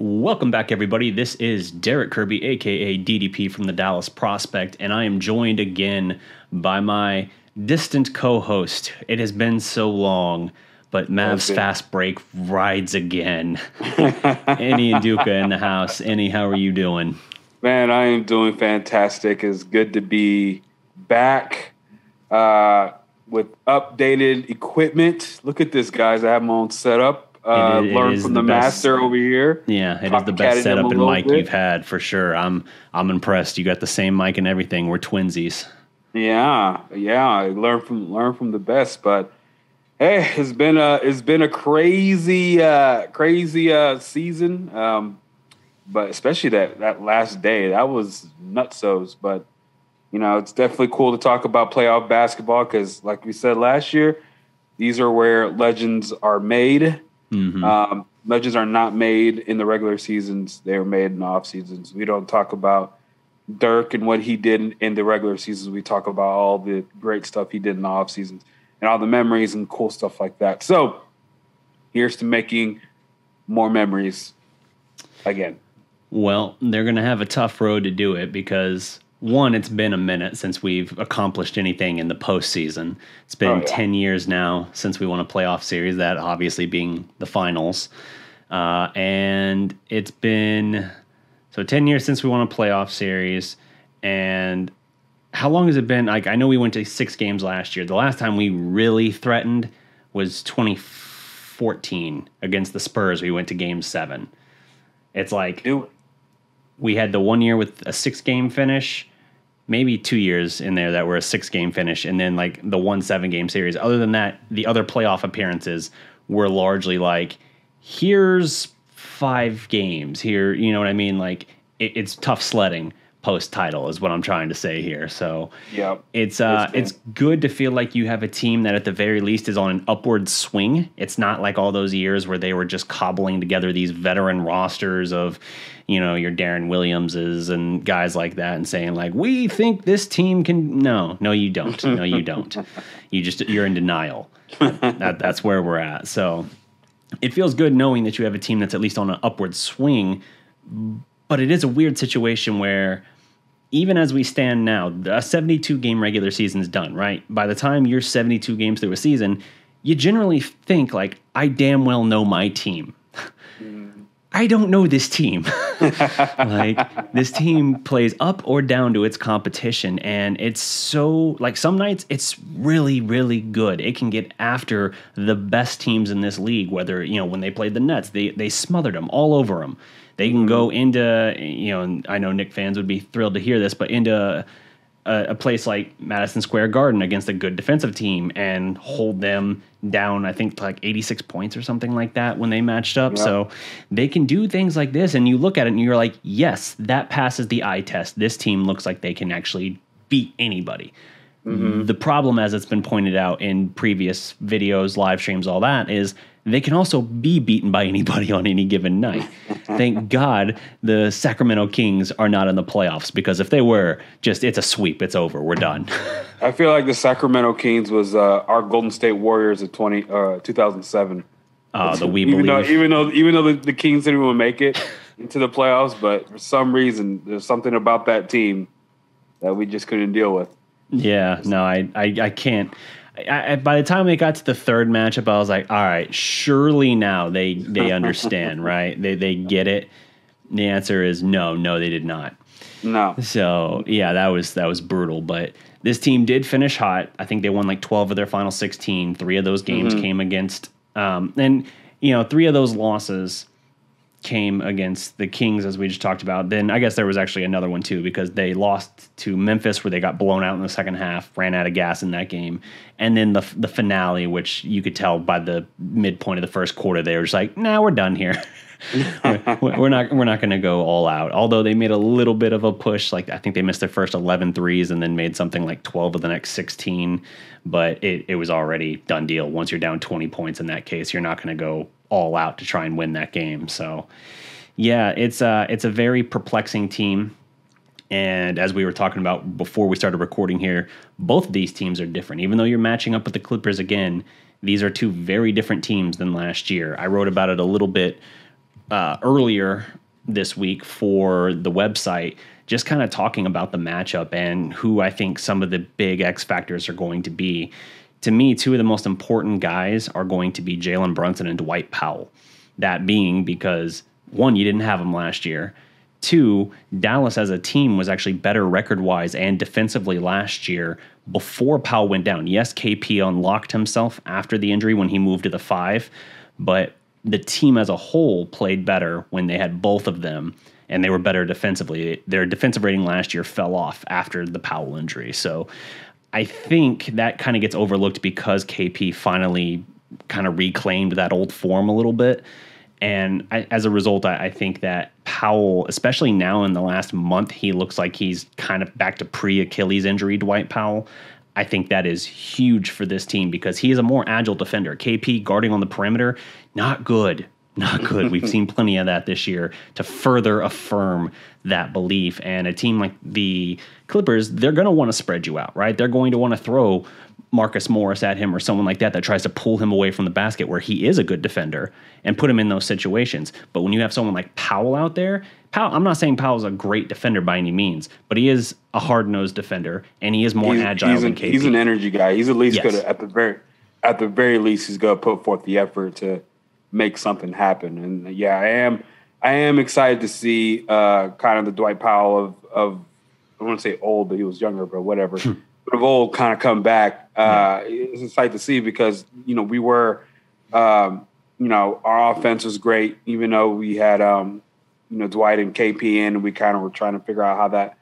Welcome back, everybody. This is Darreck Kirby, aka DDP from the Dallas Prospect, and I am joined again by my distant co host. It has been so long, but Mavs Fast Break rides again. Enyi Nduka in the house. Enyi, how are you doing? Man, I am doing fantastic. It's good to be back uh, with updated equipment. Look at this, guys. I have my own setup. Uh, It- it learned is from the the, best. master over here. Yeah, it is the best setup and mic bit. you've had for sure. I'm I'm impressed. You got the same mic and everything. We're twinsies. Yeah, yeah. I learned from learn from the best, but hey, it's been a it's been a crazy uh, crazy uh, season. Um, but especially that that last day, that was nutsos. But you know, it's definitely cool to talk about playoff basketball because, like we said last year, these are where legends are made. Mhm. Um, legends are not made in the regular seasons; they are made in off seasons. We don't talk about Dirk and what he did in, in the regular seasons. We talk about all the great stuff he did in the off seasons and all the memories and cool stuff like that. So, here's to making more memories again. Well, they're going to have a tough road to do it because one, it's been a minute since we've accomplished anything in the postseason. It's been Oh, yeah. 10 years now since we won a playoff series, that obviously being the finals. Uh, and it's been so 10 years since we won a playoff series. And how long has it been? Like, I know we went to six games last year. The last time we really threatened was 2014 against the Spurs. We went to game seven. It's like Do. We had the one year with a six game finish, maybe two years in there that were a six game finish, and then like the one seven game series. Other than that, the other playoff appearances were largely like, here's five games here. You know what I mean? Like it, it's tough sledding post title is what I'm trying to say here. So yeah, it's uh It's it's good to feel like you have a team that at the very least is on an upward swing. It's not like all those years where they were just cobbling together these veteran rosters of, you know, your Deron Williamses and guys like that and saying like, "We think this team can." No, no, you don't. No, you don't. you just you're in denial. that that's where we're at. So it feels good knowing that you have a team that's at least on an upward swing. But it is a weird situation where even as we stand now, a 72 game regular season is done, right? By the time you're 72 games through a season, you generally think like, I damn well know my team. I don't know this team. like this team plays up or down to its competition and it's so like some nights it's really really good. It can get after the best teams in this league whether, you know, when they played the Nets, they they smothered them all over them. They can mm-hmm. go into, you know, and I know Knick fans would be thrilled to hear this, but into a, a place like Madison Square Garden against a good defensive team and hold them down, I think, like 86 points or something like that when they matched up. Yeah. So they can do things like this. And you look at it and you're like, yes, that passes the eye test. This team looks like they can actually beat anybody. Mm-hmm. The problem, as it's been pointed out in previous videos, live streams, all that, is they can also be beaten by anybody on any given night. Thank God the Sacramento Kings are not in the playoffs because if they were, just it's a sweep, it's over, we're done. I feel like the Sacramento Kings was uh, our Golden State Warriors of 20, uh, 2007. Uh, the we even though even though even though the, the Kings didn't even make it into the playoffs, but for some reason there's something about that team that we just couldn't deal with. Yeah, no, I, I, I can't. I, I, by the time they got to the third matchup, I was like, all right, surely now they they understand, right? They they get it. The answer is no, no, they did not. No, So yeah, that was that was brutal. But this team did finish hot. I think they won like twelve of their final sixteen. Three of those games came against, um, and you know, three of those losses came against the Kings, as we just talked about. Then I guess there was actually another one too because they lost to Memphis, where they got blown out in the second half, ran out of gas in that game, and then the the finale, which you could tell by the midpoint of the first quarter, they were just like, "Nah, we're done here." we're, not we're not going to go all out. Although they made a little bit of a push, like I think they missed their first 11 threes and then made something like 12 of the next 16, but it, it was already done deal. Once you're down 20 points in that case, you're not going to go all out to try and win that game. So, yeah, it's uh it's a very perplexing team. And as we were talking about before we started recording here, both of these teams are different. Even though you're matching up with the Clippers again, these are two very different teams than last year. I wrote about it a little bit uh, earlier this week for the website, just kind of talking about the matchup and who I think some of the big X factors are going to be. To me, two of the most important guys are going to be Jalen Brunson and Dwight Powell. That being because one, you didn't have them last year. Two, Dallas as a team was actually better record wise and defensively last year before Powell went down. Yes, KP unlocked himself after the injury when he moved to the five, but the team as a whole played better when they had both of them and they were better defensively. Their defensive rating last year fell off after the Powell injury. So I think that kind of gets overlooked because KP finally kind of reclaimed that old form a little bit. And I, as a result, I, I, think that Powell, especially now in the last month, he looks like he's kind of back to pre Achilles injury, Dwight Powell. I think that is huge for this team because he is a more agile defender. KP guarding on the perimeter, not good. Not good. We've seen plenty of that this year to further affirm that belief. And a team like the Clippers, they're going to want to spread you out, right? They're going to want to throw Marcus Morris at him or someone like that that tries to pull him away from the basket where he is a good defender and put him in those situations. But when you have someone like Powell out there, Powell, I'm not saying Powell's a great defender by any means, but he is a hard nosed defender and he is more he's, agile he's than an, KP. He's an energy guy. He's at least yes. good at the very at the very least he's gonna put forth the effort to make something happen. And yeah, I am I am excited to see uh, kind of the Dwight Powell of of I want to say old, but he was younger, but whatever. Hmm of old kind of come back. Uh, it's a sight to see because you know we were, um, you know, our offense was great, even though we had um, you know Dwight and KP in. We kind of were trying to figure out how that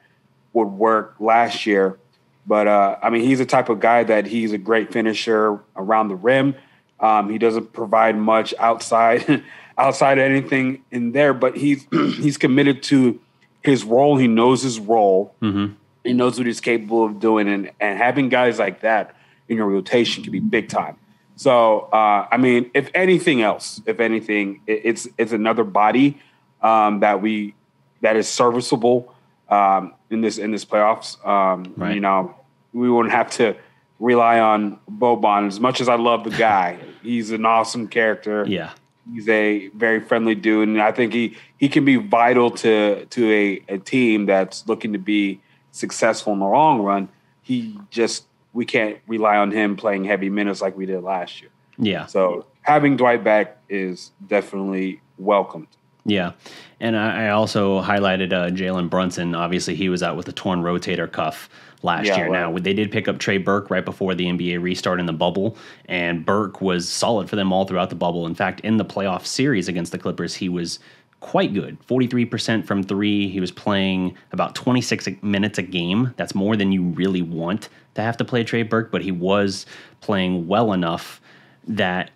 would work last year. But uh, I mean, he's the type of guy that he's a great finisher around the rim. Um, he doesn't provide much outside outside of anything in there, but he's he's committed to his role. He knows his role. Mm-hmm he knows what he's capable of doing, and and having guys like that in your rotation can be big time. So, uh, I mean, if anything else, if anything, it, it's it's another body um, that we that is serviceable um, in this in this playoffs. Um, right. You know, we wouldn't have to rely on Boban as much as I love the guy. he's an awesome character. Yeah. He's a very friendly dude, and I think he, he can be vital to to a, a team that's looking to be successful in the long run. He just we can't rely on him playing heavy minutes like we did last year. Yeah. So having Dwight back is definitely welcomed. Yeah, and I, also highlighted uh, Jalen Brunson. Obviously, he was out with a torn rotator cuff last yeah, year. Now they did pick up Trey Burke right before the NBA restart in the bubble, and Burke was solid for them all throughout the bubble. In fact, in the playoff series against the Clippers, he was quite good 43% from three. He was playing about 26 minutes a game. That's more than you really want to have to play Trey Burke, but he was playing well enough that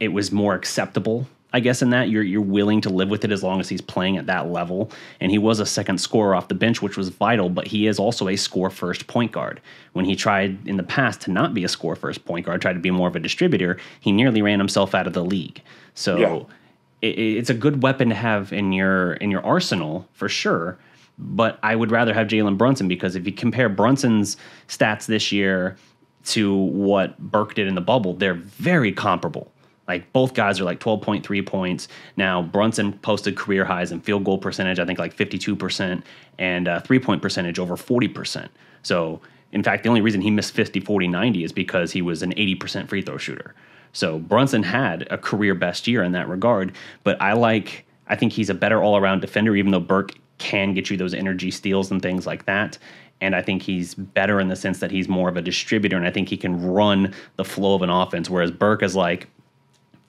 it was more acceptable. I guess in that you're you're willing to live with it as long as he's playing at that level. And he was a second scorer off the bench, which was vital, but he is also a score first point guard. When he tried in the past to not be a score first point guard, tried to be more of a distributor, he nearly ran himself out of the league. So yeah it, it's a good weapon to have in your in your arsenal for sure. But I would rather have Jalen Brunson because if you compare Brunson's stats this year to what Burke did in the bubble, they're very comparable. Like both guys are like 12.3 points. Now Brunson posted career highs in field goal percentage, I think like 52%, and uh, three point percentage over 40%. So in fact, the only reason he missed 50, 40, 90 is because he was an 80% free throw shooter. So Brunson had a career best year in that regard, but I like I think he's a better all around defender, even though Burke can get you those energy steals and things like that. And I think he's better in the sense that he's more of a distributor, and I think he can run the flow of an offense. Whereas Burke is like,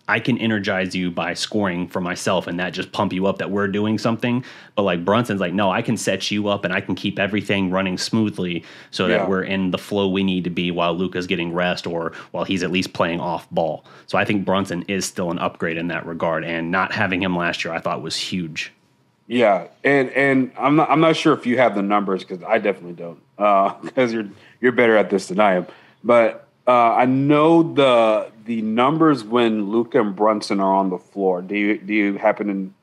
I can energize you by scoring for myself and that just pump you up that we're doing something. But like Brunson's like, no, I can set you up and I can keep everything running smoothly so yeah. that we're in the flow we need to be while Luka's getting rest or while he's at least playing off ball. So I think Brunson is still an upgrade in that regard. And not having him last year I thought was huge. Yeah, and and I'm not I'm not sure if you have the numbers because I definitely don't because uh, you're you're better at this than I am. But uh, I know the the numbers when Luka and Brunson are on the floor. Do you do you happen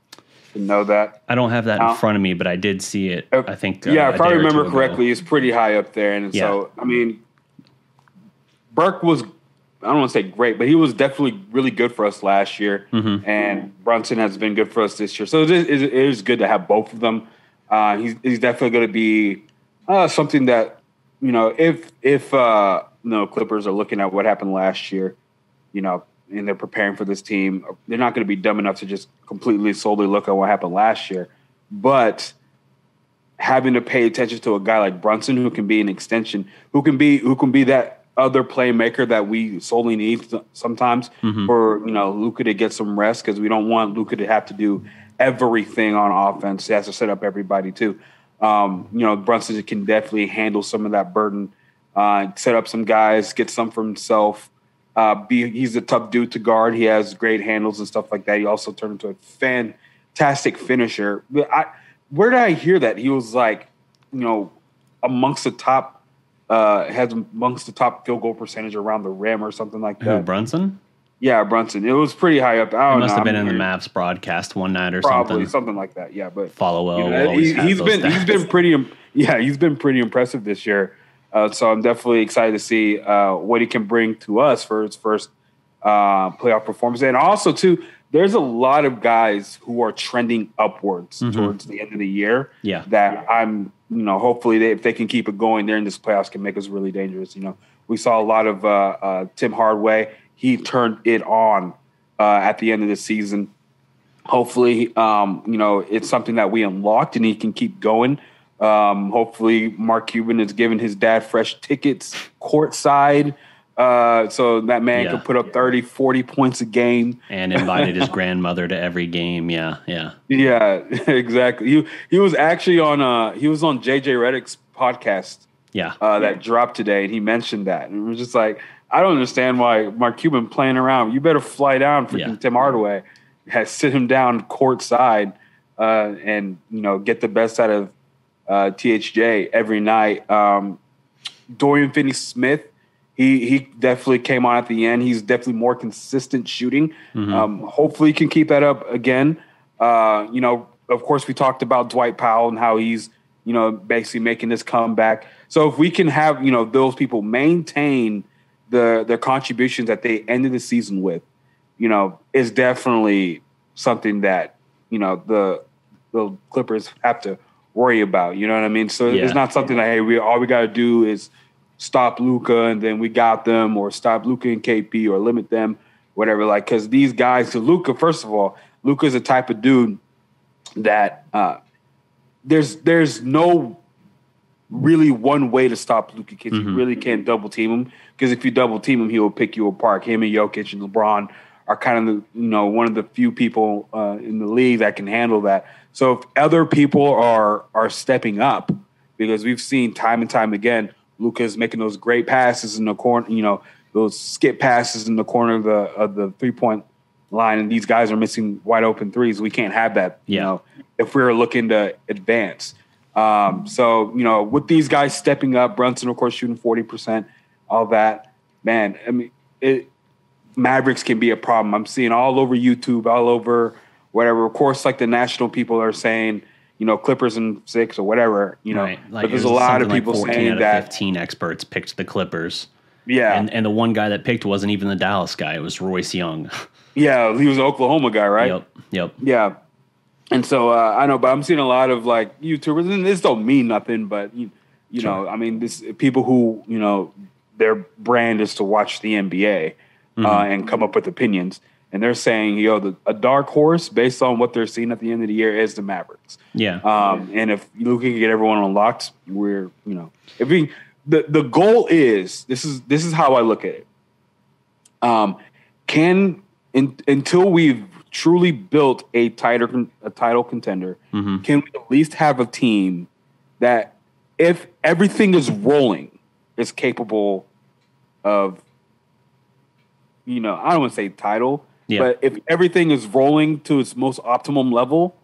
to know that? I don't have that in front of me, but I did see it. Uh, I think. Uh, yeah, if I remember correctly, it's pretty high up there, and yeah. so I mean, Burke was I don't want to say great, but he was definitely really good for us last year, Mm-hmm. and Brunson has been good for us this year. So it is, it is good to have both of them. Uh, he's, he's definitely going to be uh, something that you know if if uh, you know Clippers are looking at what happened last year, you know, and they're preparing for this team, they're not going to be dumb enough to just completely solely look at what happened last year, but having to pay attention to a guy like Brunson who can be an extension, who can be who can be that other playmaker that we solely need sometimes for you know Luka to get some rest because we don't want Luka to have to do everything on offense. He has to set up everybody too. Um, you know Brunson can definitely handle some of that burden, uh, set up some guys, get some for himself. Uh, be he's a tough dude to guard. He has great handles and stuff like that. He also turned into a fantastic finisher. I, where did I hear that he was like, you know, amongst the top, uh, has amongst the top field goal percentage around the rim or something like Who, that. Brunson? Yeah, Brunson. It was pretty high up. I don't must know. have been I'm in the weird. Mavs broadcast one night or Probably something. something like that. Yeah, but Follow well. you know, he, he's those been he's stats. been pretty yeah he's been pretty impressive this year. Uh, so I'm definitely excited to see uh, what he can bring to us for his first uh, playoff performance. And also too, there's a lot of guys who are trending upwards towards the end of the year. Mm-hmm. Yeah. that I'm you know hopefully they, if they can keep it going there in this playoffs can make us really dangerous. You know, we saw a lot of uh, uh, Tim Hardaway. He turned it on uh, at the end of the season hopefully um, you know it's something that we unlocked and he can keep going um, hopefully mark cuban is giving his dad fresh tickets courtside uh, so that man Yeah. can put up 30 40 points a game and invited his grandmother to every game. Yeah, yeah. yeah exactly he, he was actually on uh, he was on jj redick's podcast Yeah. uh, that dropped today, and he mentioned that, and it was just like, I don't understand why Mark Cuban playing around. You better fly down, freaking Yeah. Tim Hardaway, has sit him down courtside, uh, and you know get the best out of uh, THJ every night. Um, Dorian Finney-Smith, he he definitely came on at the end. He's definitely more consistent shooting. Um, hopefully, he can keep that up again. Uh, you know, of course, we talked about Dwight Powell and how he's you know basically making this comeback. So if we can have you know those people maintain the their contributions that they ended the season with, you know, is definitely something that you know the the Clippers have to worry about. You know what I mean? So Yeah. it's not something that hey, we all we got to do is stop Luka and then we got them, or stop Luka and KP, or limit them, whatever. Like because these guys, to Luka, first of all, Luka is a type of dude that uh, there's there's no really one way to stop Luka because you really can't double team him. Because if you double team him, he will pick you apart. Him and Jokic and LeBron are kind of the you know one of the few people uh, in the league that can handle that. So if other people are are stepping up, because we've seen time and time again, Luka's making those great passes in the corner, you know, those skip passes in the corner of the of the three point line, and these guys are missing wide open threes. We can't have that, you Yeah. know, if we're looking to advance. Um, so you know, with these guys stepping up, Brunson, of course, shooting forty percent, all that, man. I mean, it Mavericks can be a problem. I'm seeing all over YouTube, all over whatever. Of course, like the national people are saying, you know, Clippers and six or whatever. You know, right. but there's a lot of people like 14 saying out of that. 15 experts picked the Clippers. Yeah, And and the one guy that picked wasn't even the Dallas guy. It was Royce Young. yeah, he was an Oklahoma guy, right? Yep. Yep. Yeah. And so uh, I know, but I'm seeing a lot of like YouTubers, and this don't mean nothing, but you, you know, I mean, this people who you know their brand is to watch the NBA uh, and come up with opinions, and they're saying, yo, the, a dark horse based on what they're seeing at the end of the year is the Mavericks. Yeah. Um, and if Luka can get everyone unlocked, we're you know, if we the the goal is this is this is how I look at it. Um, can in, until we've truly built a tighter a title contender, Mhm. can we at least have a team that, if everything is rolling, is capable of, you know, I don't want to say title, Yeah. but if everything is rolling to its most optimum level,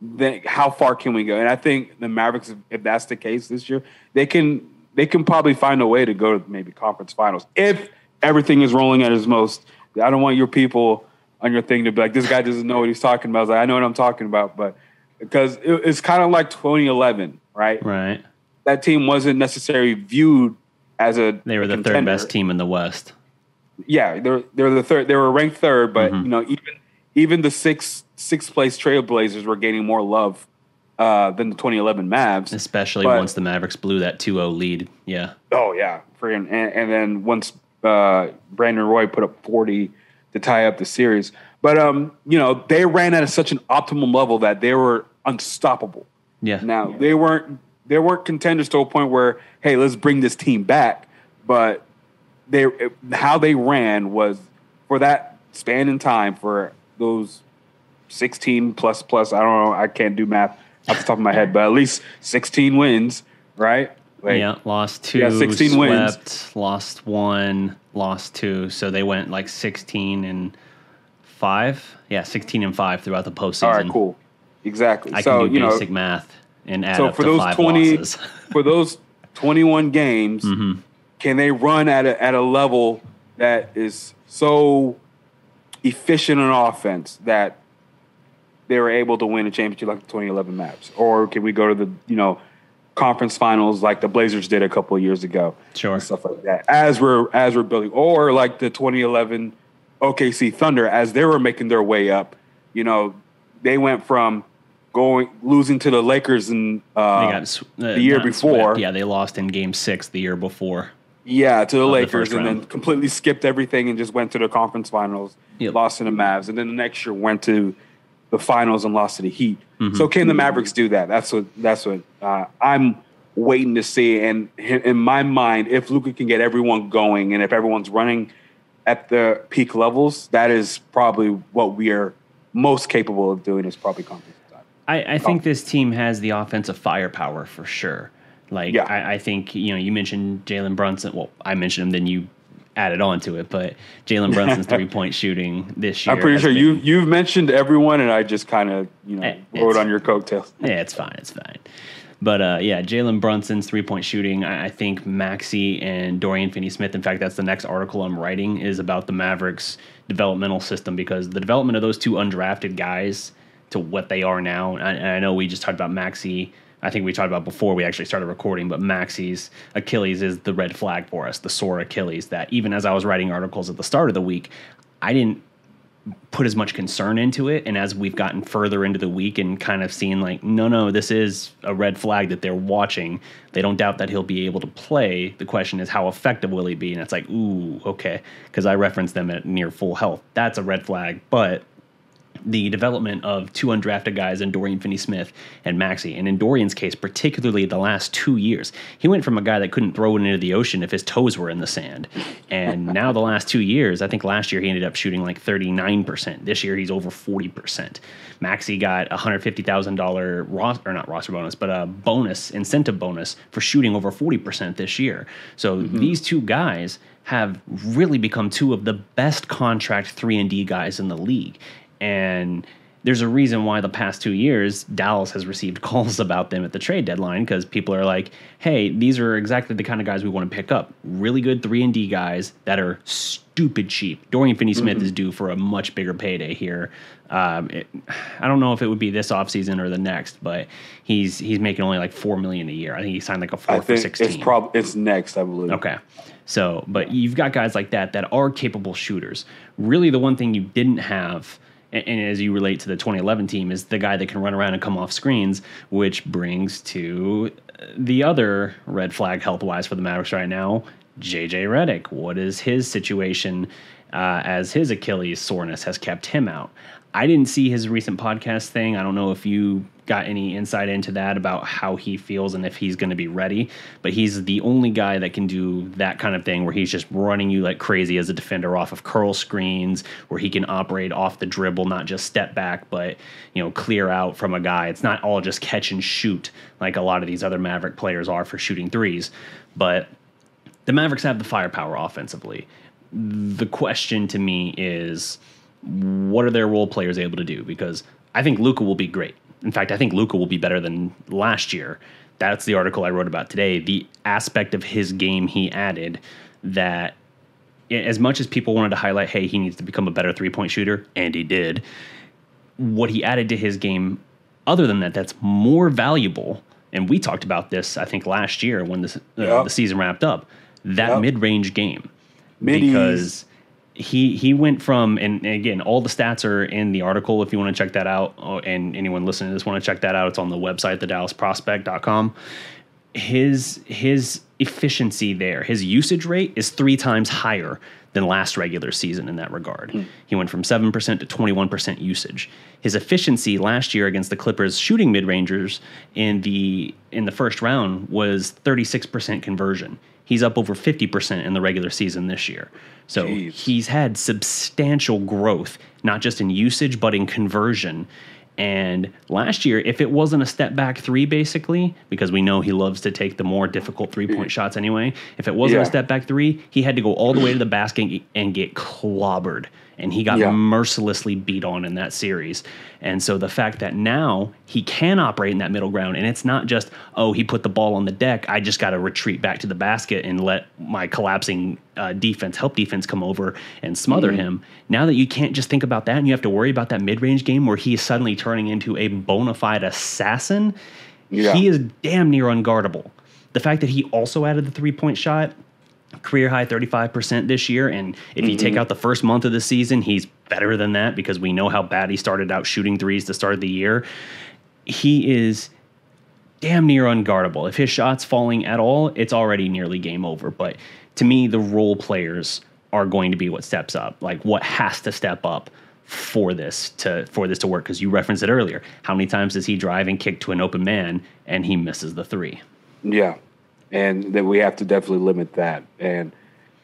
then how far can we go? And I think the Mavericks, if- that's the case this year, they can they can probably find a way to go to maybe conference finals if everything is rolling at its most. I don't want your people on your thing to be like, this guy doesn't know what he's talking about. I like, I know what I'm talking about, but because it, it's kind of like 2011, right? right. That team wasn't necessarily viewed as a They were the third best team in the West. Yeah, they're they're the third. They were ranked third, but you know even even the six sixth place Trailblazers were gaining more love uh, than the 2011 Mavs. Especially But- once the Mavericks blew that 2-0 lead. Yeah. Oh yeah, and, and then once uh, Brandon Roy put up 40 to tie up the series, but um, you know they ran at such an optimum level that they were unstoppable. Yeah. Now they weren't they weren't contenders to a point where hey let's bring this team back, but they how they ran was for that span in time for those 16 plus plus I don't know I can't do math off the top of my head, but at least 16 wins, right? Like, yeah, lost two, Yeah, 16 wins. lost one, lost two. So they went like 16 and 5. Yeah, 16 and 5 throughout the postseason. All right, cool. Exactly. I so can do you know, basic math and add so up for to those five twenty, losses. for those twenty-one games, Mm-hmm. Can they run at a at a level that is so efficient on offense that they were able to win a championship like the 2011 Mavs, or can we go to the you know conference finals like the Blazers did a couple of years ago, Sure. stuff like that. As we're as we're building, or like the 2011 OKC Thunder as they were making their way up, you know, they went from going losing to the Lakers and uh, They got uh, the year before. swept. Yeah, they lost in game 6 the year before. Yeah, to the the Lakers, first and then completely skipped everything and just went to the conference finals, Yep. lost to the Mavs, and then the next year went to the finals and lost to the Heat. Mm-hmm. So can the Mavericks do that? That's what that's what uh, I'm waiting to see. And in my mind, if Luka can get everyone going, and if everyone's running at the peak levels, that is probably what we are most capable of doing. Is probably conference time. I, I think this team has the offensive firepower for sure. Like Yeah. I, I think you know you mentioned Jalen Brunson. Well, I mentioned him, then you added on to it. But Jalen Brunson's three point shooting this year. I'm pretty sure been- you you've mentioned everyone, and I just kind of you know Eh, rode on your coattails. Yeah, it's fine. It's fine. But uh, yeah, Jalen Brunson's three point shooting. I, I think Maxi and Dorian Finney Smith. In fact, that's the next article I'm writing is about the Mavericks developmental system because the development of those two undrafted guys to what they are now. And I, and I know we just talked about Maxi. I think we talked about before we actually started recording, but Maxi's Achilles is the red flag for us, the sore Achilles. That even as I was writing articles at the start of the week, I didn't put as much concern into it. And as we've gotten further into the week and kind of seen like no no this is a red flag that they're watching they don't doubt that he'll be able to play. The question is how effective will he be? And it's like ooh okay because i referenced them at near full health. That's a red flag. But the development of two undrafted guys in Dorian Finney Smith and Maxi. And in Dorian's case, particularly the last two years, he went from a guy that couldn't throw it into the ocean if his toes were in the sand. And now the last two years, I think last year he ended up shooting like 39%. This year he's over 40%. Maxi got a $150,000 roster, or not roster bonus, but a bonus, incentive bonus for shooting over 40% this year. So mm-hmm. these two guys have really become two of the best contract 3 and D guys in the league. And there's a reason why the past two years Dallas has received calls about them at the trade deadline because people are like, "Hey, these are exactly the kind of guys we want to pick up. Really good three and D guys that are stupid cheap." Dorian Finney-Smith is due for a much bigger payday here. Um, it, I don't know if it would be this offseason or the next, but he's he's making only like four million a year. I think he signed like a four I for sixteen. it's probably it's next, I believe. Okay. So, but you've got guys like that that are capable shooters. Really, the one thing you didn't have, and, and as you relate to the 2011 team, is the guy that can run around and come off screens, which brings to the other red flag health wise for the Mavericks right now, JJ Redick. What is his situation uh, as his Achilles soreness has kept him out? I didn't see his recent podcast thing. I don't know if you got any insight into that about how he feels and if he's going to be ready. But he's the only guy that can do that kind of thing where he's just running you like crazy as a defender off of curl screens, where he can operate off the dribble, not just step back, but you know clear out from a guy. It's not all just catch and shoot like a lot of these other Maverick players are for shooting threes, but the Mavericks have the firepower offensively. The question to me is what are their role players able to do? Because I think Luka will be great. In fact, I think Luka will be better than last year. That's the article I wrote about today. The aspect of his game he added that as much as people wanted to highlight, hey, he needs to become a better three point shooter, and he did. What he added to his game, other than that, that's more valuable. And we talked about this, I think, last year when this, uh, Yep. the season wrapped up. That Yep. mid range game, Middies. because he he went from and again all the stats are in the article if you want to check that out oh, and anyone listening to this want to check that out it's on the website thedallasprospect.com his his efficiency there his usage rate is three times higher than last regular season in that regard. Mm. He went from 7% to 21% usage. His efficiency last year against the Clippers shooting mid-rangers in the in the first round was 36% conversion. He's up over 50% in the regular season this year. So Jeez. he's had substantial growth, not just in usage, but in conversion. And last year, if it wasn't a step back three, basically, because we know he loves to take the more difficult three point shots anyway, if it wasn't yeah. a step back three, he had to go all the way to the basket and get clobbered and he got yeah. mercilessly beat on in that series. And so the fact that now he can operate in that middle ground, and it's not just, oh, he put the ball on the deck, I just got to retreat back to the basket and let my collapsing uh, defense, help defense come over and smother mm-hmm. him. Now that you can't just think about that and you have to worry about that mid range game where he is suddenly turning into a bona fide assassin, yeah. he is damn near unguardable. The fact that he also added the three point shot career high 35% this year. And if mm-hmm. you take mm-hmm. out the first month of the season, he's better than that because we know how bad he started out shooting threes to start of the year. He is damn near unguardable. If his shot's falling at all, it's already nearly game over. But to me, the role players are going to be what steps up, like what has to step up for this to for this to work because you referenced it earlier how many times does he drive and kick to an open man and he misses the three yeah and that we have to definitely limit that. And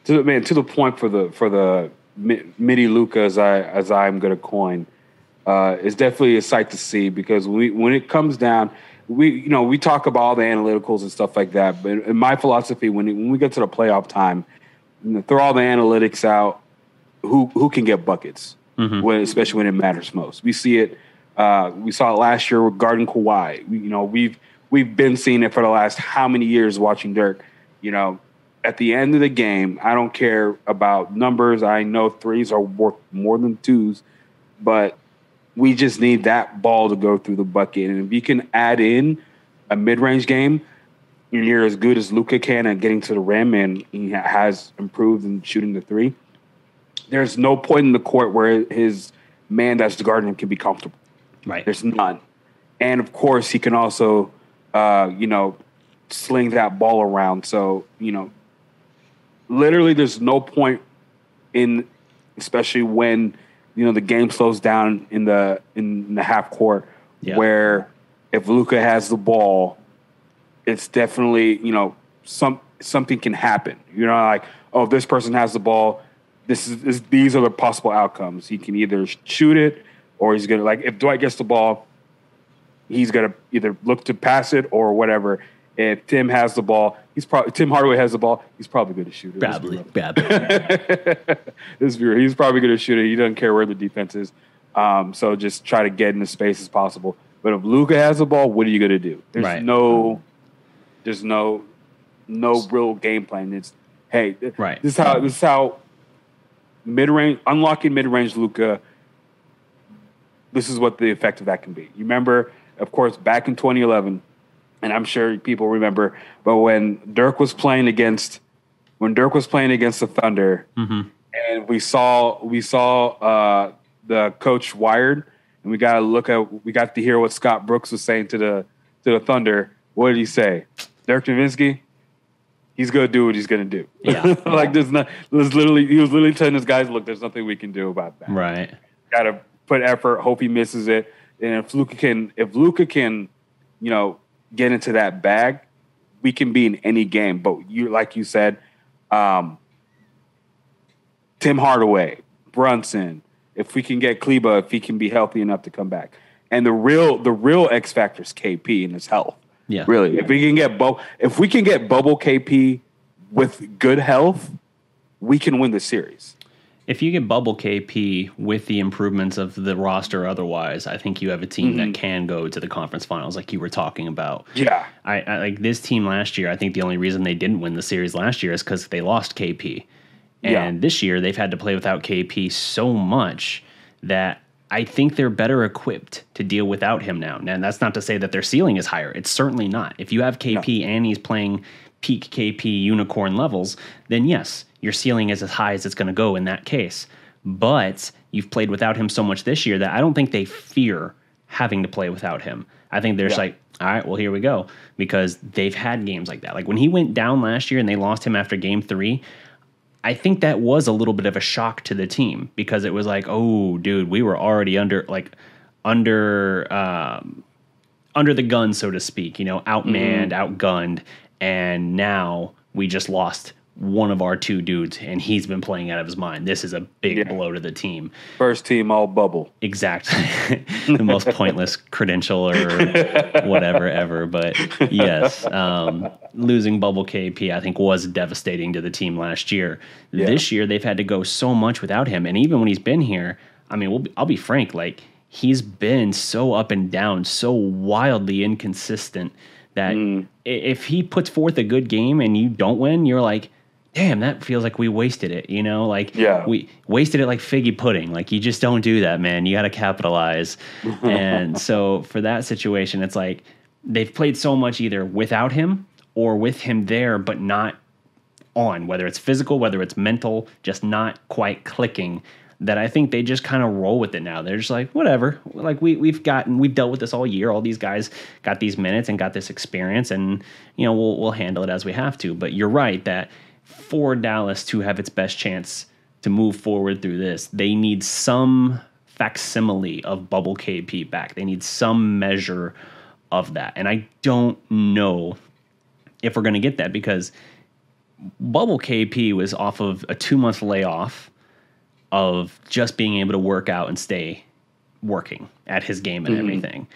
to the man, to the point for the for the mini Luka as I as I'm going to coin, uh, is definitely a sight to see because we when it comes down, we you know we talk about all the analyticals and stuff like that, but in my philosophy, when when we get to the playoff time, you know, throw all the analytics out. Who who can get buckets? Mm-hmm. When, especially when it matters most. We see it. Uh, we saw it last year with Garden Kawhi. We, you know, we've we've been seeing it for the last how many years watching Dirk. You know, at the end of the game, I don't care about numbers. I know threes are worth more than twos, but we just need that ball to go through the bucket. And if you can add in a mid-range game, you're as good as Luka can at getting to the rim, and he has improved in shooting the three. There's no point in the court where his man that's guarding him can be comfortable. Right. There's none. And of course, he can also uh, you know, sling that ball around. So, you know, literally there's no point in especially when, you know, the game slows down in the in the half court yeah. where if Luka has the ball, it's definitely, you know, some something can happen. You know, like, oh, if this person has the ball, this is this, these are the possible outcomes. He can either shoot it or he's gonna like if Dwight gets the ball, he's going to either look to pass it or whatever. If Tim has the ball, he's probably Tim Hardaway has the ball. He's probably going to shoot it. Probably, probably. this viewer, he's probably going to shoot it. He doesn't care where the defense is. Um, so just try to get in as space as possible. But if Luka has the ball, what are you going to do? There's right. no, there's no, no real game plan. It's hey, right. This is how this is how mid range unlocking mid range Luca. This is what the effect of that can be. You remember of course, back in 2011, and I'm sure people remember, but when Dirk was playing against when Dirk was playing against the Thunder, mm-hmm. and we saw we saw uh, the coach wired, and we got to look at we got to hear what Scott Brooks was saying to the to the Thunder. What did he say? Dirk Nowitzki, he's gonna do what he's gonna do. Yeah, like there's not. There's literally he was literally telling his guys, look, there's nothing we can do about that. Right. Got to put effort. Hope he misses it. And if Luka can, if Luka can, you know, get into that bag, we can be in any game. But you, like you said, um, Tim Hardaway, Brunson. If we can get Kleber, if he can be healthy enough to come back, and the real, the real X factor is KP and his health. Yeah, really. If we can get bu- if we can get bubble KP with good health, we can win the series if you get bubble KP with the improvements of the roster otherwise, I think you have a team mm-hmm. that can go to the conference finals like you were talking about. Yeah. I, I, like this team last year, I think the only reason they didn't win the series last year is cuz they lost KP. And yeah. this year they've had to play without KP so much that I think they're better equipped to deal without him now. And that's not to say that their ceiling is higher. It's certainly not. If you have KP no. and he's playing peak KP unicorn levels, then yes, your ceiling is as high as it's going to go in that case. But you've played without him so much this year that I don't think they fear having to play without him. I think they're just like, all right, well, here we go. Because they've had games like that. Like when he went down last year and they lost him after game three, I think that was a little bit of a shock to the team because it was like, oh, dude, we were already under, like, under, um, under the gun, so to speak, you know, outmanned, outgunned. And now we just lost one of our two dudes and he's been playing out of his mind. This is a big Yeah. blow to the team. First team all bubble. Exactly. the most pointless credential or whatever ever. But yes, um, losing Bubble KP, I think, was devastating to the team last year. Yeah. This year, they've had to go so much without him. And even when he's been here, I mean, we'll be, I'll be frank, like, he's been so up and down, so wildly inconsistent that Mm. if he puts forth a good game and you don't win, you're like, damn, that feels like we wasted it, you know? Like, Yeah. we wasted it like figgy pudding. Like you just don't do that, man. You got to capitalize. and so for that situation, it's like they've played so much either without him or with him there, but not on. Whether it's physical, whether it's mental, just not quite clicking. That I think they just kind of roll with it now. They're just like, whatever. Like we we've gotten we've dealt with this all year. All these guys got these minutes and got this experience, and you know we'll we'll handle it as we have to. But you're right that for Dallas to have its best chance to move forward through this, they need some facsimile of Bubble KP back. They need some measure of that. And I don't know if we're going to get that because Bubble KP was off of a two month layoff of just being able to work out and stay working at his game and mm-hmm. everything.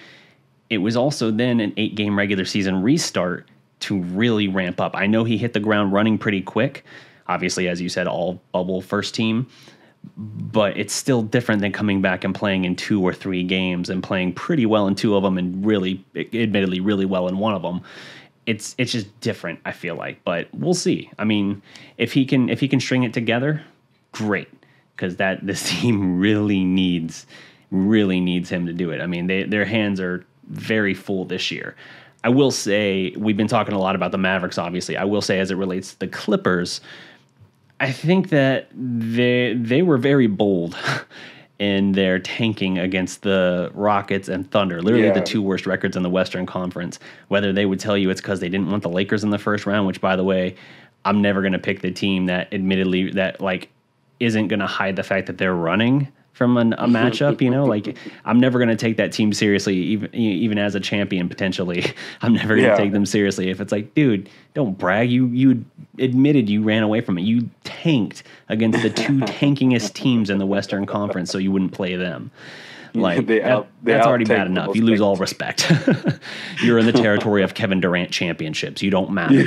It was also then an eight game regular season restart to really ramp up. I know he hit the ground running pretty quick. Obviously, as you said, all bubble first team, but it's still different than coming back and playing in two or three games and playing pretty well in two of them and really, admittedly, really well in one of them. It's it's just different. I feel like, but we'll see. I mean, if he can if he can string it together, great, because that this team really needs really needs him to do it. I mean, they, their hands are very full this year. I will say we've been talking a lot about the Mavericks. Obviously, I will say as it relates to the Clippers, I think that they they were very bold in their tanking against the Rockets and Thunder. Literally Yeah. the two worst records in the Western Conference. Whether they would tell you it's because they didn't want the Lakers in the first round, which by the way, I'm never going to pick the team that admittedly that like isn't going to hide the fact that they're running from an, a matchup. You know, like I'm never going to take that team seriously, even even as a champion potentially. I'm never going to Yeah. take them seriously if it's like, dude, don't brag. You you admitted you ran away from it. You tanked against the two tankingest teams in the Western Conference, so you wouldn't play them. Like They that- out- they that's already bad enough. You lose all respect. You're in the territory of Kevin Durant championships. You don't matter.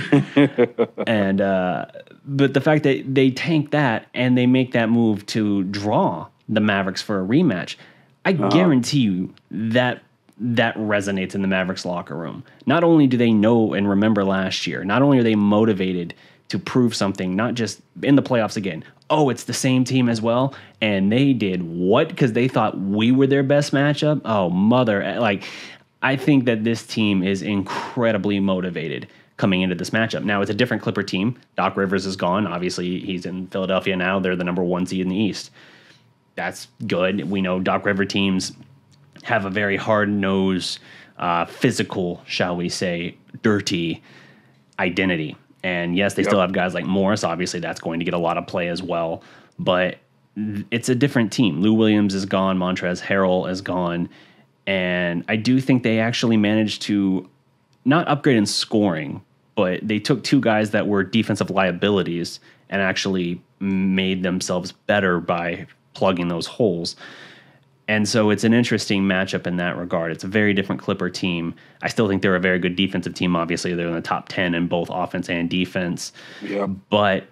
and uh, but the fact that they tank that and they make that move to draw the Mavericks for a rematch, I guarantee you that that resonates in the Mavericks locker room. Not only do they know and remember last year, not only are they motivated to prove something, not just in the playoffs again. Oh, it's the same team as well, and they did what? Because they thought we were their best matchup. Oh, mother! Like, I think that this team is incredibly motivated coming into this matchup. Now it's a different Clipper team. Doc Rivers is gone. Obviously, he's in Philadelphia now. They're the number one seed in the East. That's good. We know Doc River teams have a very hard nosed, uh, physical, shall we say, dirty identity. And yes, they still have guys like Morris. Obviously, that's going to get a lot of play as well. But it's a different team. Lou Williams is gone. Montrezl Harrell is gone. And I do think they actually managed to not upgrade in scoring, but they took two guys that were defensive liabilities and actually made themselves better by plugging those holes. And so it's an interesting matchup in that regard. It's a very different Clipper team. I still think they're a very good defensive team. Obviously, they're in the top 10 in both offense and defense. Yeah. But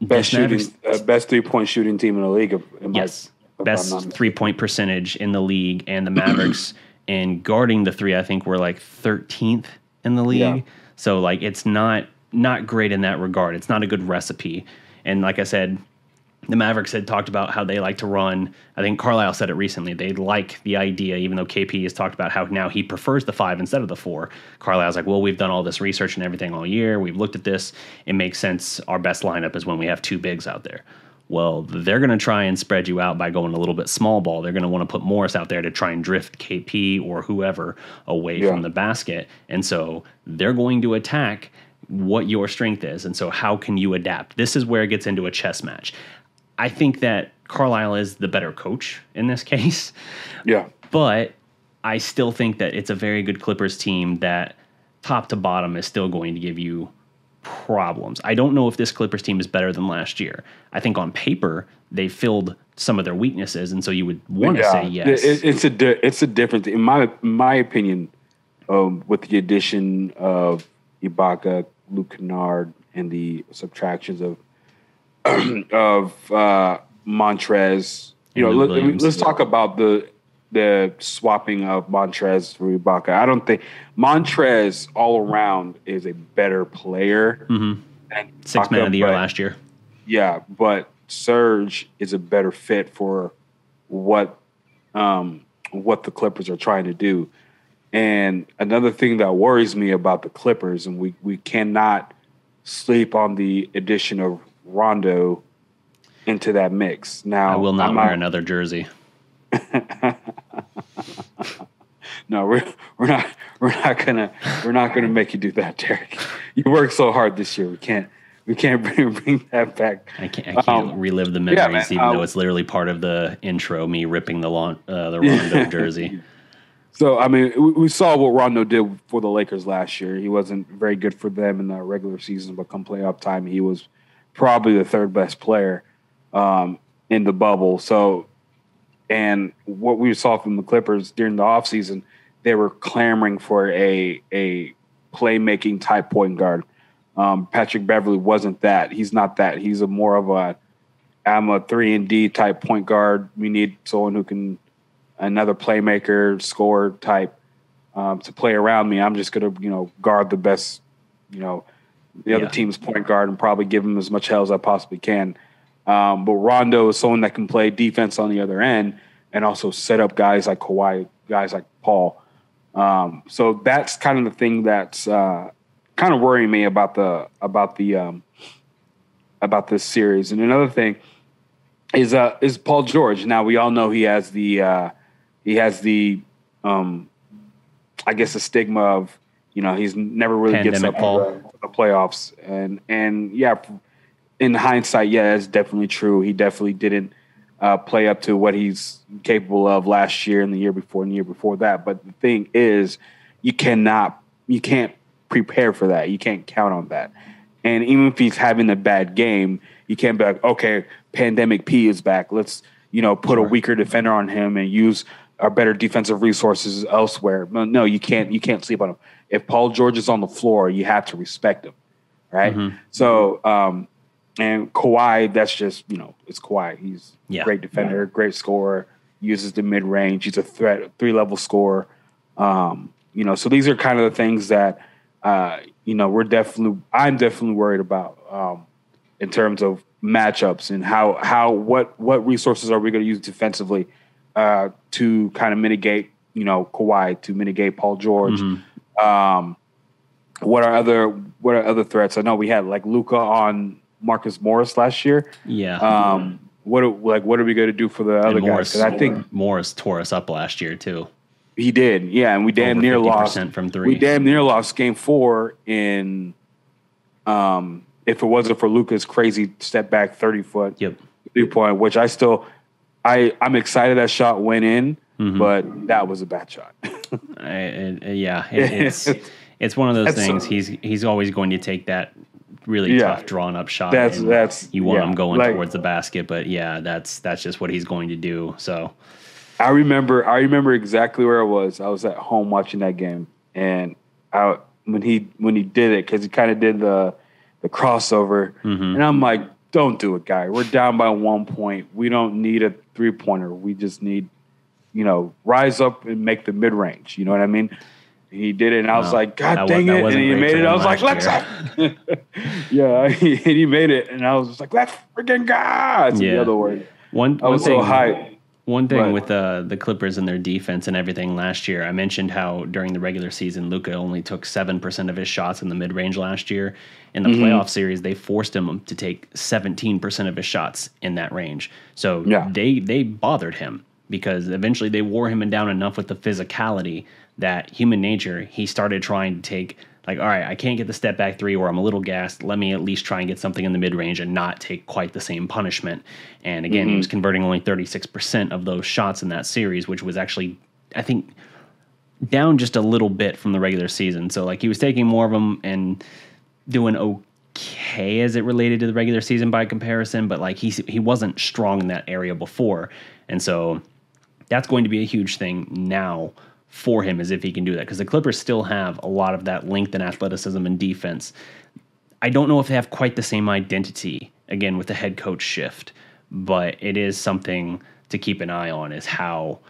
Best shooting, uh, best three point shooting team in the league. In Yes, if best three point percentage in the league, and the Mavericks in guarding the three, I think were like 13th in the league. Yeah. So like it's not not great in that regard. It's not a good recipe. And like I said, the Mavericks had talked about how they like to run. I think Carlisle said it recently. They like the idea, even though KP has talked about how now he prefers the five instead of the four. Carlisle's like, well, we've done all this research and everything all year. We've looked at this. It makes sense. Our best lineup is when we have two bigs out there. Well, they're going to try and spread you out by going a little bit small ball. They're going to want to put Morris out there to try and drift KP or whoever away Yeah. from the basket. And so they're going to attack what your strength is. And so how can you adapt? This is where it gets into a chess match. I think that Carlisle is the better coach in this case, Yeah. but I still think that it's a very good Clippers team that top to bottom is still going to give you problems. I don't know if this Clippers team is better than last year. I think on paper they filled some of their weaknesses, and so you would want to say yes. It's a di- it's a difference in my my opinion. Um, with the addition of Ibaka, Luke Kennard, and the subtractions of of uh, Montrezl, you know, let, us talk about the the swapping of Montrezl for Ibaka. I don't think Montrezl all around is a better player. Mm-hmm. Six man of the year but- last year. yeah, but Serge is a better fit for what um, what the Clippers are trying to do. And another thing that worries me about the Clippers, and we we cannot sleep on the addition of Rondo into that mix. Now, I will not I'm wear another jersey. No, we're we're not we're not gonna we're not gonna make you do that, Darreck. You worked so hard this year. We can't we can't bring, bring that back. I can't, I can't Um, relive the yeah, memories, man, even um, though it's literally part of the intro. Me ripping the lawn, uh, the Rondo jersey. So I mean, we, we saw what Rondo did for the Lakers last year. He wasn't very good for them in the regular season, but come playoff time, he was probably the third best player um, in the bubble. So, and what we saw from the Clippers during the offseason, they were clamoring for a a playmaking type point guard. Um, Patrick Beverley wasn't that. He's not that. He's a more of a I'm a three and D type point guard. We need someone who can another playmaker, score type um, to play around me. I'm just gonna you know guard the best, you know, the other Yeah. team's point guard and probably give him as much hell as I possibly can. Um, but Rondo is someone that can play defense on the other end and also set up guys like Kawhi, guys like Paul. Um, so that's kind of the thing that's uh, kind of worrying me about the about the um, about this series. And another thing is uh, is Paul George. Now we all know he has the uh, he has the um, I guess the stigma of you know he's never really gets Pandemic up Paul. The, playoffs. And and yeah in hindsight yeah that's definitely true. He definitely didn't uh, play up to what he's capable of last year and the year before and the year before that. But the thing is you cannot you can't prepare for that. You can't count on that. And even if he's having a bad game you can't be like okay pandemic p is back. Let's you know put a weaker defender on him and use our better defensive resources elsewhere. No, you can't you can't sleep on him if paul george is on the floor you have to respect him right so um and Kawhi, that's just you know, it's Kawhi. He's Yeah. a great defender, great scorer, uses the mid range. He's a threat, three level scorer. Um, you know, so these are kind of the things that uh, you know we're definitely, I'm definitely worried about um, in terms of matchups and how how what what resources are we going to use defensively uh, to kind of mitigate you know Kawhi to mitigate Paul George. Um, what are other what are other threats? I know we had like Luka on Marcus Morris last year. Yeah. Um, what are, like what are we going to do for the other and guys? Morris, 'Cause I think Morris tore us up last year too. he did, yeah, and we damn Over near lost 50% from three. We damn near lost game four in. Um, if it wasn't for Luka's crazy step back thirty foot Yep. three point, which I still, I I'm excited that shot went in, Mm-hmm. but that was a bad shot. I, it- yeah, it, it's it's one of those That's- things. He's he's always going to take that really Yeah. tough drawn up shot. That's- that's- you want yeah, him going like- towards the basket, but yeah, that's that's just what he's going to do. So I remember I remember exactly where I was. I was at home watching that game, and I when he when he did it because he kind of did the the crossover, mm-hmm. and I'm like, "Don't do it, guy. We're down by one point. We don't need a three pointer. We just need, you know, rise up and make the mid range. You know what I mean?" He did it, and I was like, God dang it! And he made it. I was like, let's yeah, and he made it, and I was just like, let's freaking go! That's Yeah. the other word. One, I one was thing, so hyped. One thing with uh, the Clippers and their defense and everything last year, I mentioned how during the regular season, Luka only took 7% of his shots in the mid range last year. In the Mm-hmm. playoff series, they forced him to take 17% of his shots in that range. So Yeah. they, they bothered him because eventually they wore him down enough with the physicality that human nature, he started trying to take, like, all right, I can't get the step back three or I'm a little gassed. Let me at least try and get something in the mid range and not take quite the same punishment. And again, he mm-hmm. was converting only 36% of those shots in that series, which was actually, I think, down just a little bit from the regular season. So, like, he was taking more of them and doing okay as it related to the regular season by comparison, but like he he wasn't strong in that area before, and so that's going to be a huge thing now for him as if he can do that because the Clippers still have a lot of that length and athleticism and defense. I don't know if they have quite the same identity again with the head coach shift, but it is something to keep an eye on is how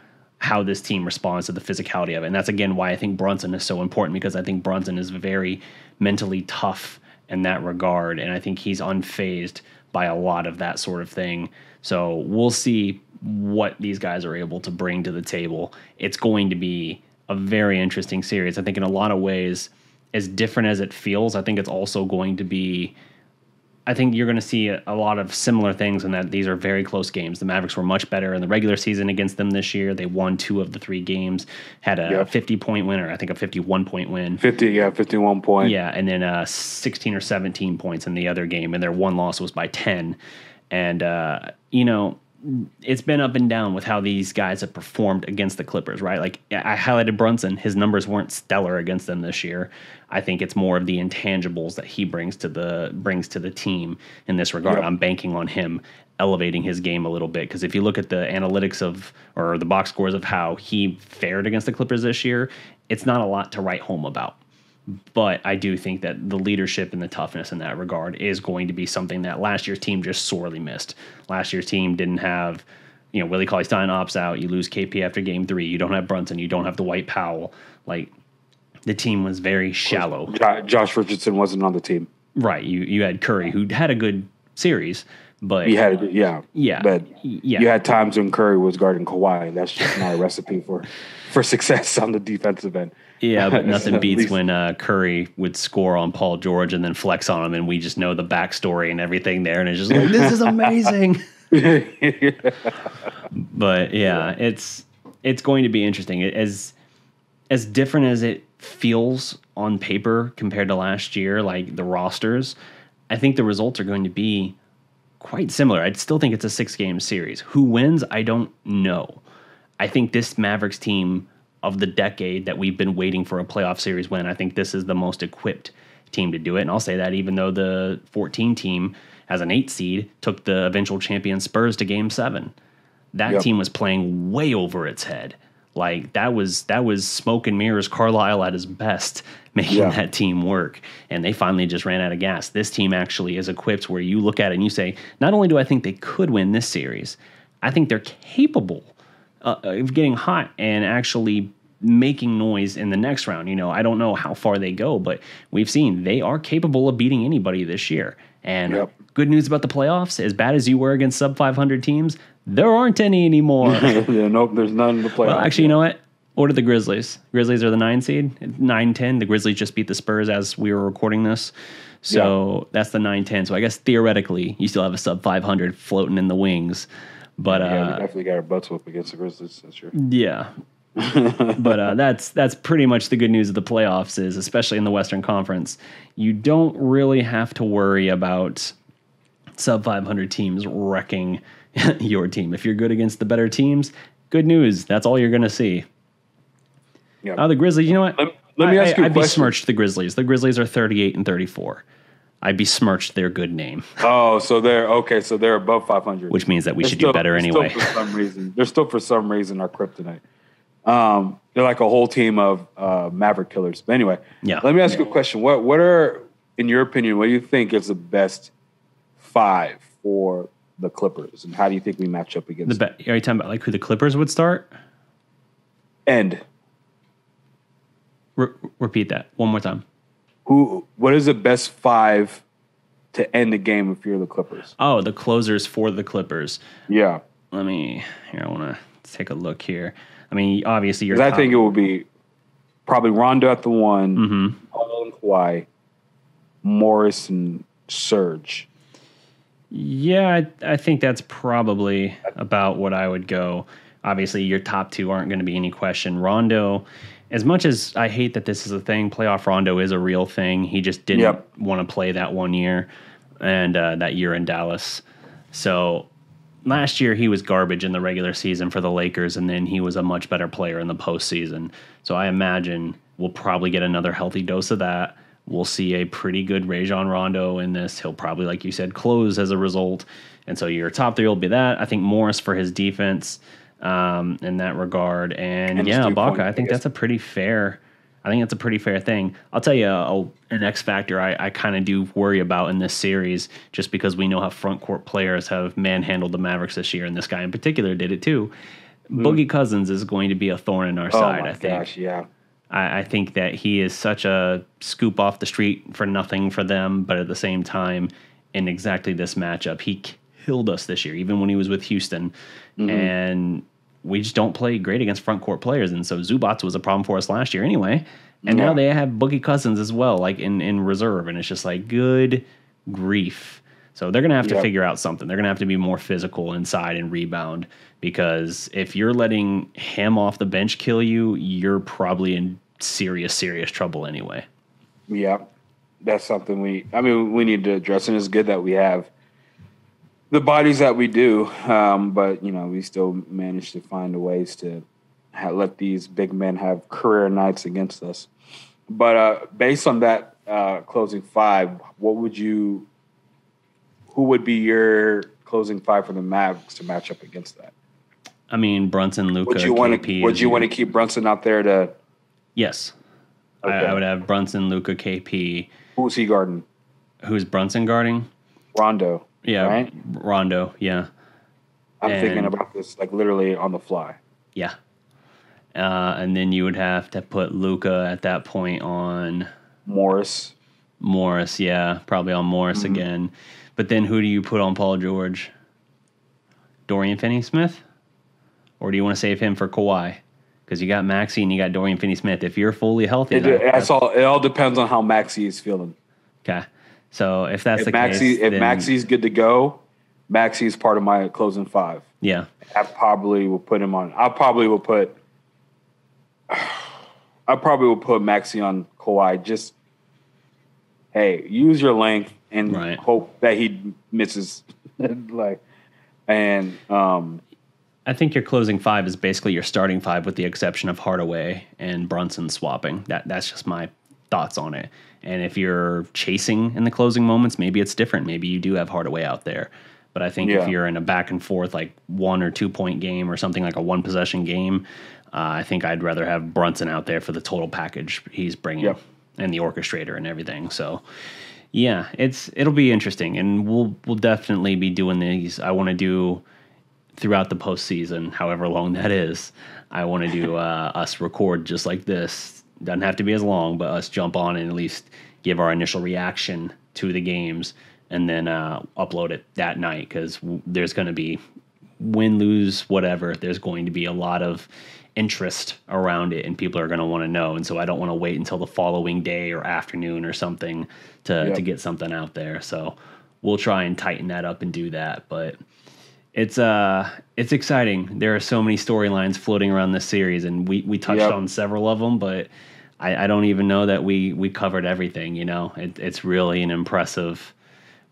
how this team responds to the physicality of it. And that's again why I think Brunson is so important because I think Brunson is very mentally tough in that regard and I think he's unfazed by a lot of that sort of thing. So we'll see what these guys are able to bring to the table. It's going to be a very interesting series. I think in a lot of ways as different as it feels, I think it's also going to be I think you're going to see a, a lot of similar things in that these are very close games. The Mavericks were much better in the regular season against them this year. They won two of the three games, had a Yep. 50 point win, or I think a 51 point win. Fifty, yeah, fifty-one point. Yeah, and then uh, 16 or 17 points in the other game, and their one loss was by 10. And, uh, you know, it's been up and down with how these guys have performed against the Clippers, right? Like I highlighted Brunson, his numbers weren't stellar against them this year. I think it's more of the intangibles that he brings to the brings to the team in this regard. Yep. I'm banking on him elevating his game a little bit because if you look at the analytics of or the box scores of how he fared against the Clippers this year, it's not a lot to write home about but I do think that the leadership and the toughness in that regard is going to be something that last year's team just sorely missed. Last year's team didn't have, you know, Willie Cauley Stein opts out. You lose KP after game three. You don't have Brunson. You don't have Dwight Powell. Like the team was very shallow. Josh Richardson wasn't on the team. Right. You you had Curry who had a good series, but He had, a yeah, Yeah, but yeah. you had times when Curry was guarding Kawhi. And that's just not a recipe for for success on the defensive end. Yeah, but nothing At beats least- when uh, Curry would score on Paul George and then flex on him, and we just know the backstory and everything there, and it's just like this is amazing. but yeah, it's it's going to be interesting. As as different as it feels on paper compared to last year, like the rosters, I think the results are going to be quite similar. I'd still think it's a six game series. Who wins, I don't know. I think this Mavericks team of the decade that we've been waiting for a playoff series win, I think this is the most equipped team to do it. And I'll say that even though the 14 team as an eight seed took the eventual champion Spurs to game seven. That Yep. team was playing way over its head. Like that was that was smoke and mirrors Carlisle at his best making Yeah. that team work. And they finally just ran out of gas. This team actually is equipped where you look at it and you say, not only do I think they could win this series, I think they're capable uh, of getting hot and actually making noise in the next round. You know, I don't know how far they go, but we've seen they are capable of beating anybody this year. And Yep. good news about the playoffs, as bad as you were against sub 500 teams, there aren't any anymore. yeah, nope, there's none in the playoffs. well, actually, you know what? What are the Grizzlies? Grizzlies are the nine seed, nine ten. The Grizzlies just beat the Spurs as we were recording this, so that's the nine ten. So I guess theoretically, you still have a sub five hundred floating in the wings, but yeah, we uh, definitely got our butts whooped against the Grizzlies this year. yeah. but uh, that's that's pretty much the good news of the playoffs is especially in the Western Conference, you don't really have to worry about sub 500 teams wrecking your team. If you're good against the better teams, good news. That's all you're going to see. Yeah. Oh, the Grizzlies. You know what? Let- let me I, ask you a I, besmirched the Grizzlies. The Grizzlies are 38 and 34. I besmirched their good name, oh, so they're okay. So they're above 500, which means that we They're should still- do better anyway. For some reason, they're still for some reason our kryptonite. Um, they're like a whole team of uh, Maverick killers. But anyway, Yeah. Let me ask you a question. What what are, in your opinion, what do you think is the best five for the Clippers, and how do you think we match up The against be- are you talking about like who the Clippers would start? end? Re- repeat that one more time. Who? What is the best five to end the game if you're the Clippers? Oh, the closers for the Clippers. Yeah, Let me here. I want to take a look here. I mean, obviously, you're. I think it will be probably Rondo at the one, hmm Paul and Kawhi, Morris and Serge. Yeah, I, I think that's probably about what I would go. Obviously, your top two aren't going to be any question. Rondo, as much as I hate that this is a thing, playoff Rondo is a real thing. He just didn't Yep. want to play that one year and uh, that year in Dallas. So last year he was garbage in the regular season for the Lakers, and then he was a much better player in the postseason. So I imagine we'll probably get another healthy dose of that. We'll see a pretty good Rajon Rondo in this. He'll probably, like you said, close as a result. And so your top three will be that. I think Morris for his defense um, in that regard. And, And yeah, three-point, I think that's a pretty fair. I think that's a pretty fair thing. I'll tell you uh, an X factor I, I kind of do worry about in this series, just because we know how front court players have manhandled the Mavericks this year, and this guy in particular did it too. Boogie Cousins is going to be a thorn in our. Oh side. I think. gosh, yeah. I, I think that he is such a scoop off the street for nothing for them, but at the same time, in exactly this matchup, he killed us this year, even when he was with Houston. Mm-hmm. And we just don't play great against front court players. And so Zubac was a problem for us last year anyway. And now they have Boogie Cousins as well, like in, in reserve. And it's just like, good grief. So they're going to have to Yep. figure out something. They're going to have to be more physical inside and rebound because if you're letting him off the bench kill you, you're probably in serious, serious trouble anyway. Yeah, that's something we. I mean, we need to address, and it's good that we have the bodies that we do. Um, but you know, we still manage to find ways to ha- let these big men have career nights against us. But uh, based on that uh, closing five, what would you? Who would be your closing five for the Mavs to match up against that? I mean, Brunson, Luka, Would you want KP. to? Would you want to keep Brunson out there to? Yes. I, I would have Brunson, Luka, KP. Who's he guarding? Who's Brunson guarding? Rondo. Yeah, Right? Rondo. Yeah. I'm thinking about this like literally on the fly. Yeah. Uh, and then you would have to put Luka at that point on Morris. Morris. Yeah, probably on Morris Mm-hmm. again. But then who do you put on Paul George? Dorian Finney Smith? Or do you want to save him for Kawhi? Because you got Maxi and you got Dorian Finney Smith. If you're fully healthy, It, all. It all depends on how Maxi is feeling. okay. So if that's If the Maxi, case, if then- Maxi's good to go, Maxi is part of my closing five. yeah, I probably will put him on. I probably will put. I probably will put Maxi on Kawhi. Just hey, use your length and Right. hope that he misses. like, and um, I think your closing five is basically your starting five, with the exception of Hardaway and Brunson swapping. That that's just my thoughts on it. And if you're chasing in the closing moments, maybe it's different. Maybe you do have Hardaway out there. But I think Yeah. if you're in a back and forth, like one or two point game or something like a one possession game, uh, I think I'd rather have Brunson out there for the total package he's bringing and the orchestrator and everything. So, yeah, it's it'll be interesting, and we'll we'll definitely be doing these. I want to do throughout the postseason, however long that is. I want to do uh, us record just like this. Doesn't have to be as long, but us jump on and at least give our initial reaction to the games, and then uh, upload it that night because w- there's going to be win, lose, whatever. There's going to be a lot of interest around it, and people are going to want to know. And so I don't want to wait until the following day or afternoon or something to Yep. to get something out there. So we'll try and tighten that up and do that, but it's uh it's exciting. There are so many storylines floating around this series, and we we touched Yep. on several of them, but I, I don't even know that we we covered everything. You know, it, it's really an impressive.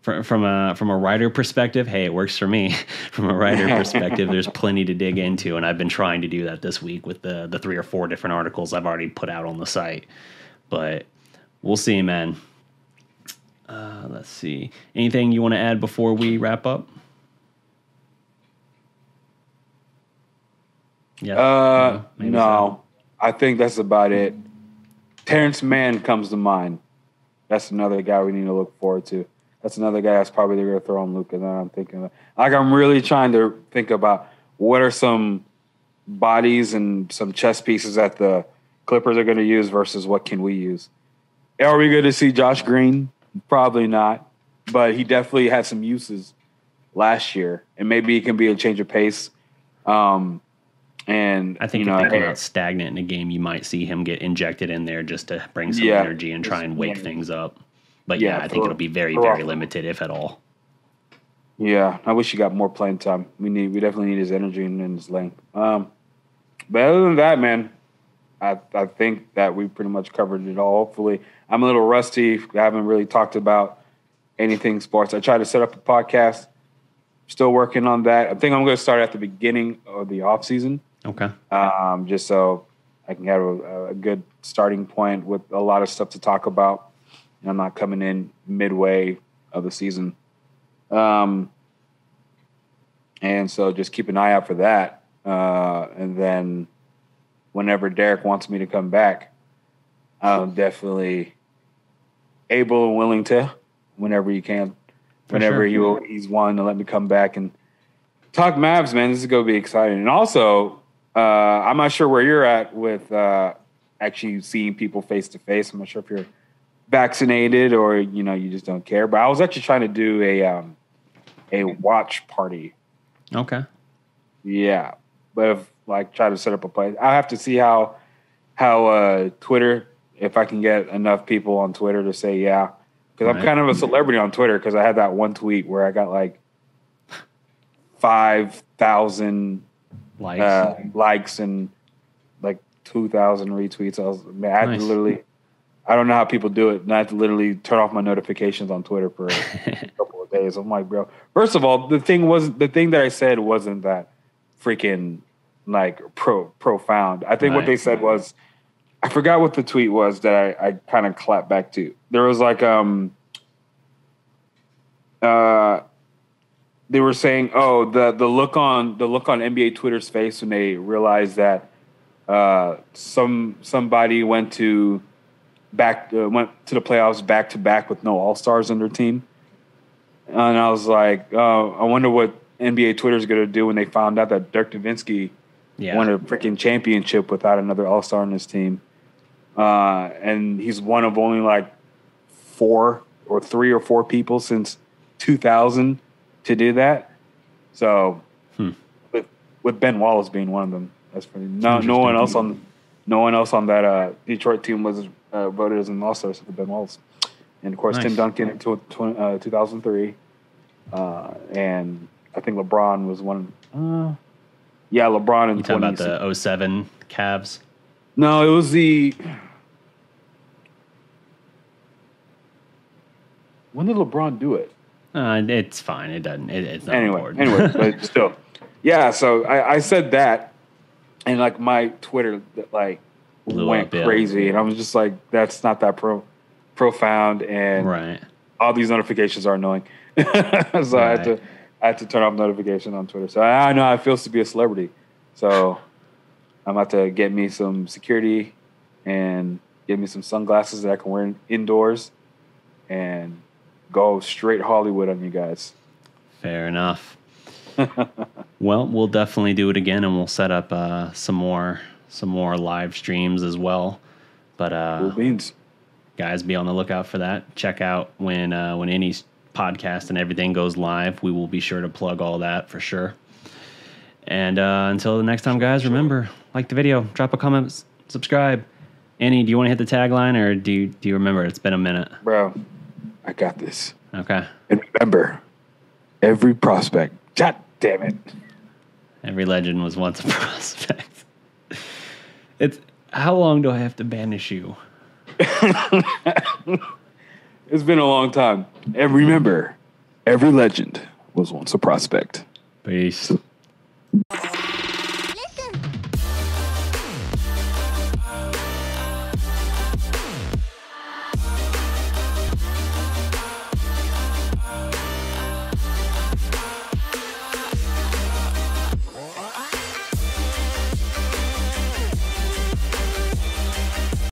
From, from a from a writer perspective, hey, it works for me. from a writer perspective, there's plenty to dig into, and I've been trying to do that this week with the the three or four different articles I've already put out on the site. But we'll see, man. Uh, let's see. Anything you want to add before we wrap up? Yeah. Uh, maybe no, I think that's about it. Terance Mann comes to mind. That's another guy we need to look forward to. That's another guy that's probably they're going to throw on Luka. That I'm thinking of. Like I'm really trying to think about what are some bodies and some chess pieces that the Clippers are going to use versus what can we use. Are we going to see Josh Green? Probably not, but he definitely had some uses last year, and maybe it can be a change of pace. Um, and I think you if know, they come out stagnant in a game, you might see him get injected in there just to bring some Yeah. energy and try and wake Yeah. things up. But yeah, Yeah, I think it'll be very, very all- limited, if at all. Yeah, I wish he got more playing time. We need, we definitely need his energy and, and his length. Um, but other than that, man, I I think that we pretty much covered it all. Hopefully, I'm a little rusty. I haven't really talked about anything sports. I tried to set up a podcast. Still working on that. I think I'm going to start at the beginning of the off season, Okay. um, just so I can have a, a good starting point with a lot of stuff to talk about. And I'm not coming in midway of the season. Um, and so just keep an eye out for that. Uh, and then whenever Darreck wants me to come back, I'm definitely able and willing to whenever he can. For Whenever sure. he will, he's wanting to let me come back and talk Mavs, man. This is going to be exciting. And also, uh, I'm not sure where you're at with uh, actually seeing people face to face. I'm not sure if you're vaccinated or you know you just don't care. But I was actually trying to do a um, a watch party. Okay. Yeah, but if like try to set up a place, I have to see how how uh, Twitter if I can get enough people on Twitter to say yeah. Because I'm kind of a celebrity on Twitter because I had that one tweet where I got like five thousand Likes. uh, likes and like two thousand retweets. I was man, I Nice. to literally. I don't know how people do it. And I had to literally turn off my notifications on Twitter for a couple of days. I'm like, bro. First of all, the thing was the thing that I said wasn't that freaking like pro profound. I think what they said was I forgot what the tweet was that I, I kind of clapped back to. There was like um uh they were saying, oh, the the look on the look on NBA Twitter's face when they realized that uh some somebody went to back uh, went to the playoffs back to back with no all stars on their team, and I was like, oh, I wonder what NBA Twitter's going to do when they found out that Dirk Nowitzki yeah. won a freaking championship without another All Star on his team, uh, and he's one of only like four or three or four people since 2000 to do that. So, Hmm. with with Ben Wallace being one of them, that's pretty. No, no one else on no one else on that uh, Detroit team was uh, voted as an All Star except for Ben Wallace, and of course Nice. Tim Duncan in tw- tw- uh, 2003, uh, and I think LeBron was one. Uh, yeah, LeBron in you talking 20. about the 07 Cavs? No, it was the. When did LeBron do it? Uh, it's fine. It doesn't. It, it's not Anyway, important. anyway, but still, yeah. So I, I said that, and like my Twitter like Blew went up, yeah. crazy, and I was just like, "That's not that pro profound," and right. all these notifications are annoying. so I had to I had to turn off notifications on Twitter. So I, I know how it feels to be a celebrity. So I'm about to get me some security and get me some sunglasses that I can wear indoors and go straight Hollywood on you guys. Fair enough. well, we'll definitely do it again, and we'll set up uh, some more some more live streams as well. But Cool uh, beans. guys, be on the lookout for that. Check out when uh, when any podcast and everything goes live. We will be sure to plug all that for sure. And uh, until the next time, guys, remember like the video, drop a comment, subscribe. Enyi, do you want to hit the tagline, or do you, do you remember? It's been a minute. Bro, I got this. Okay. And remember, every prospect, God damn it. Every legend was once a prospect. It's how long do I have to banish you? It's been a long time. And remember, every legend was once a prospect. Peace.